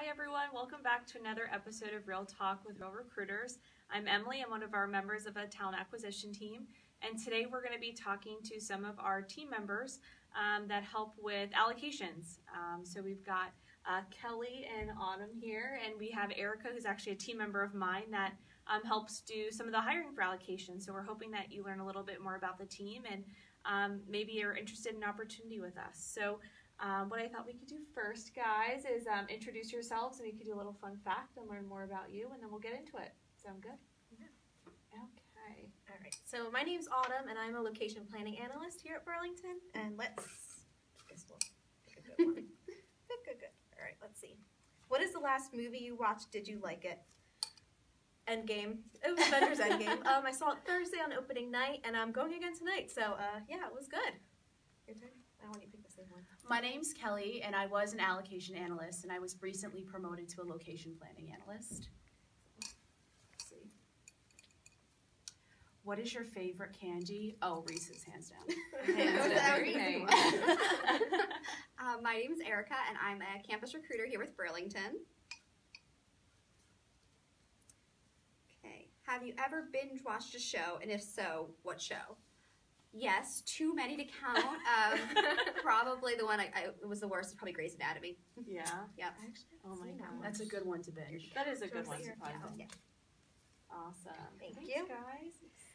Hi, everyone. Welcome back to another episode of Real Talk with Real Recruiters. I'm Emily. I'm one of our members of the talent acquisition team. And today we're going to be talking to some of our team members um, that help with allocations. Um, so we've got uh, Kelly and Autumn here, and we have Erica, who's actually a team member of mine that um, helps do some of the hiring for allocations. So we're hoping that you learn a little bit more about the team and um, maybe you're interested in an opportunity with us. So um, what I thought we could do first, guys, is um, introduce yourselves and we could do a little fun fact and learn more about you, and then we'll get into it. Sound good? Yeah. Okay. All right. So my name's Autumn, and I'm a location planning analyst here at Burlington. And let's. I guess we'll pick a good one. good, good, good. All right. Let's see. What is the last movie you watched? Did you like it? Endgame. It was Avengers Endgame. Um, I saw it Thursday on opening night, and I'm going again tonight. So uh, yeah, it was good. Your turn. My name's Kelly, and I was an allocation analyst, and I was recently promoted to a location planning analyst. What is your favorite candy? Oh, Reese's, hands down. Hands down. Uh, my name is Erica, and I'm a campus recruiter here with Burlington. Okay. Have you ever binge watched a show, and if so, what show? Yes, too many to count. Um, probably the one I, I was the worst. Probably Grey's Anatomy. Yeah. Yep. Oh my seen that. That's a good one to binge. That is a good Joyce one. Ear. surprising. Yeah. Awesome. Thank Thanks, you. guys.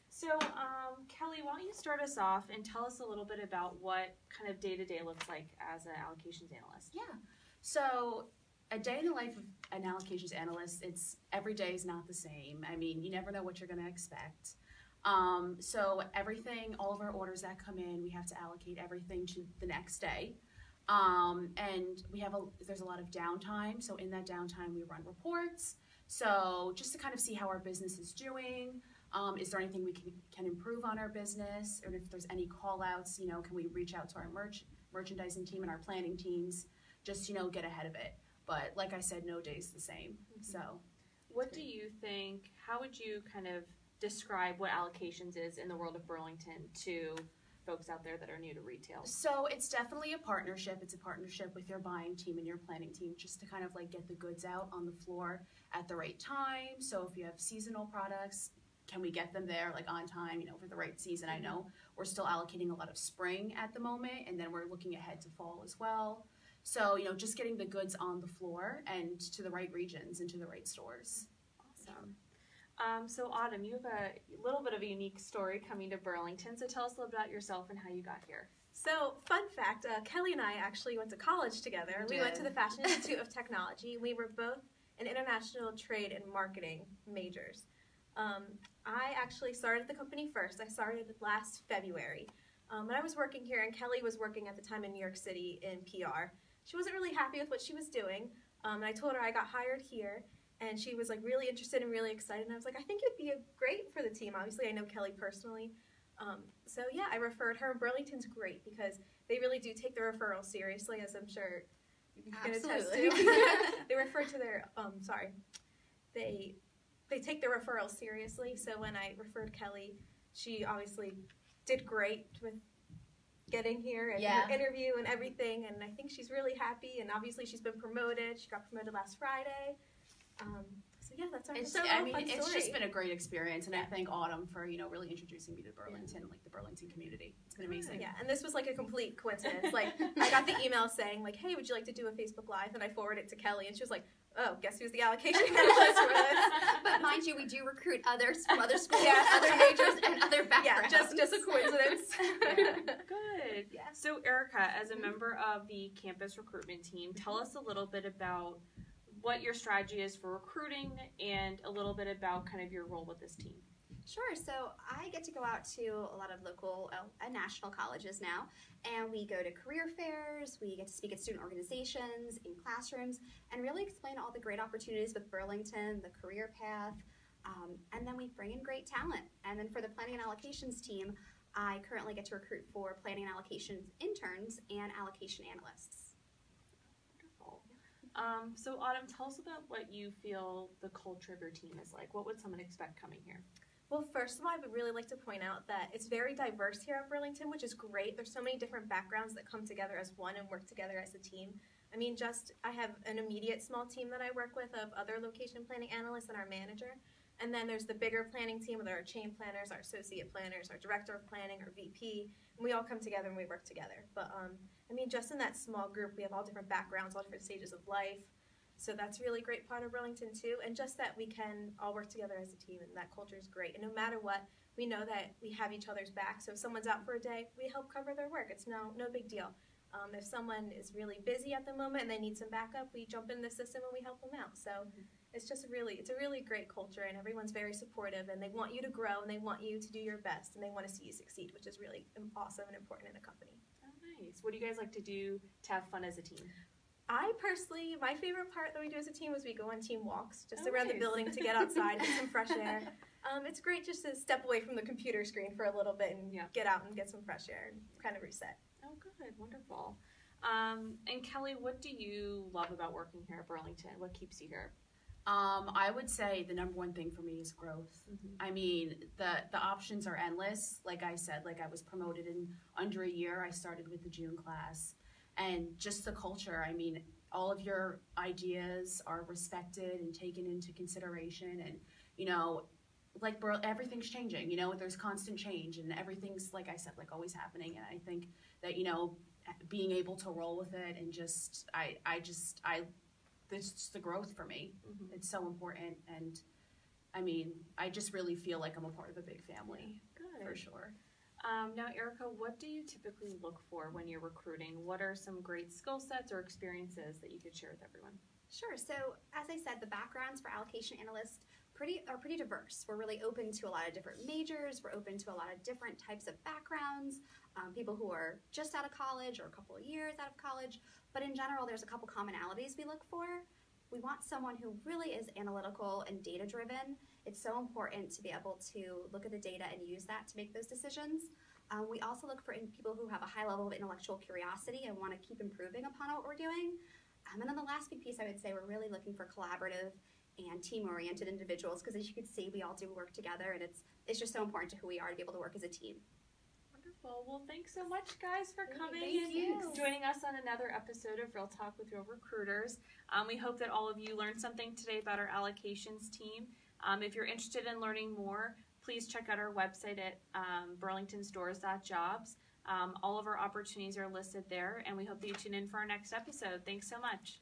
So, um, Kelly, why don't you start us off and tell us a little bit about what kind of day to day looks like as an allocations analyst? Yeah. So, a day in the life of an allocations analyst, it's every day is not the same. I mean, you never know what you're going to expect. Um, so, everything, all of our orders that come in, we have to allocate everything to the next day. Um, and we have a there's a lot of downtime. So, in that downtime, we run reports. So, just to kind of see how our business is doing. Um, is there anything we can, can improve on our business? Or if there's any call outs, you know, can we reach out to our merch, merchandising team and our planning teams? Just, you know, get ahead of it. But like I said, no day's the same. So, What do you think? How would you kind of describe what allocations is in the world of Burlington to folks out there that are new to retail? so it's definitely a partnership. It's a partnership with your buying team and your planning team just to kind of like get the goods out on the floor at the right time. So if you have seasonal products, can we get them there like on time, you know, for the right season? I mm-hmm. know we're still allocating a lot of spring at the moment and then we're looking ahead to fall as well. So, you know, just getting the goods on the floor and to the right regions and to the right stores. Awesome. Um, so, Autumn, you have a little bit of a unique story coming to Burlington. So, tell us a little bit about yourself and how you got here. So, fun fact uh, Kelly and I actually went to college together. We We went to the Fashion Institute of Technology. We were both in international trade and marketing majors. Um, I actually started the company first. I started last February. Um, and I was working here, and Kelly was working at the time in New York City in PR. She wasn't really happy with what she was doing. Um, and I told her I got hired here, and she was like really interested and really excited. And I was like, I think it'd be a great for the team. Obviously, I know Kelly personally. Um, so yeah, I referred her. And Burlington's great because they really do take the referrals seriously, as I'm sure you can attest Absolutely. to. they refer to their um, sorry, they they take the referrals seriously. So when I referred Kelly, she obviously did great with getting here and Yeah. her interview and everything. And I think she's really happy. And obviously she's been promoted. She got promoted last Friday. Um, so yeah, that's our It's, that's I mean, fun it's story. just been a great experience, and I thank Autumn for you know really introducing me to Burlington, like the Burlington community. It's been amazing. Yeah, and this was like a complete coincidence. Like, I got the email saying like, "Hey, would you like to do a Facebook Live?" And I forwarded it to Kelly, and she was like, "Oh, guess who's the allocation analyst for this?" but mind you, we do recruit others from other schools, Yes. other majors, and other backgrounds. yeah, just just a coincidence. Good. Yeah. So, Erica, as a member of the campus recruitment team, tell us a little bit about what your strategy is for recruiting and a little bit about kind of your role with this team. Sure. So I get to go out to a lot of local uh, and national colleges now, and we go to career fairs. We get to speak at student organizations, in classrooms, and really explain all the great opportunities with Burlington, the career path, um, and then we bring in great talent. And then for the planning and allocations team, I currently get to recruit for planning and allocations interns and allocation analysts. Um, so, Autumn, tell us about what you feel the culture of your team is like. What would someone expect coming here? Well, first of all, I would really like to point out that it's very diverse here at Burlington, which is great. There's so many different backgrounds that come together as one and work together as a team. I mean, just I have an immediate small team that I work with of other location planning analysts and our manager. And then there's the bigger planning team with our chain planners, our associate planners, our director of planning, our VP. And we all come together and we work together. But um, I mean, just in that small group, we have all different backgrounds, all different stages of life. So that's really great part of Burlington too. And just that we can all work together as a team and that culture is great. And no matter what, we know that we have each other's back. So if someone's out for a day, we help cover their work. It's no no big deal. Um, if someone is really busy at the moment and they need some backup, we jump in the system and we help them out. So it's just really it's a really great culture and everyone's very supportive and they want you to grow and they want you to do your best and they want to see you succeed, which is really awesome and important in a company. Oh, nice. What do you guys like to do to have fun as a team? I personally, my favorite part that we do as a team is we go on team walks just Oh, around the building to get outside, get some fresh air. Um, it's great just to step away from the computer screen for a little bit and Yeah. get out and get some fresh air and kind of reset. Oh, good. Wonderful. Um, and Kelly, what do you love about working here at Burlington? What keeps you here? Um, I would say the number one thing for me is growth. Mhm. I mean, the the options are endless. Like I said, like I was promoted in under a year. I started with the June class, and just the culture. I mean, all of your ideas are respected and taken into consideration, and you know, like Bur- everything's changing. You know, there's constant change, and everything's like I said, like always happening. And I think that you know, being able to roll with it and just I I just I it's just the growth for me. Mhm. It's so important, and I mean, I just really feel like I'm a part of a big family Good. for sure. Um, now, Erica, what do you typically look for when you're recruiting? What are some great skill sets or experiences that you could share with everyone? Sure. So, as I said, the backgrounds for allocation analysts pretty are pretty diverse. We're really open to a lot of different majors. We're open to a lot of different types of backgrounds. Um, people who are just out of college or a couple of years out of college. But in general, there's a couple commonalities we look for. We want someone who really is analytical and data driven. It's so important to be able to look at the data and use that to make those decisions. Um, we also look for people who have a high level of intellectual curiosity and want to keep improving upon what we're doing. Um, and then the last big piece I would say we're really looking for collaborative and team-oriented individuals because as you can see, we all do work together, and it's it's just so important to who we are to be able to work as a team. Wonderful. Well, thanks so much, guys, for coming thank and you. joining us on another episode of Real Talk with Real Recruiters. Um, we hope that all of you learned something today about our allocations team. Um, if you're interested in learning more, please check out our website at um, burlingtonstores.jobs. Um, all of our opportunities are listed there, and we hope that you tune in for our next episode. Thanks so much.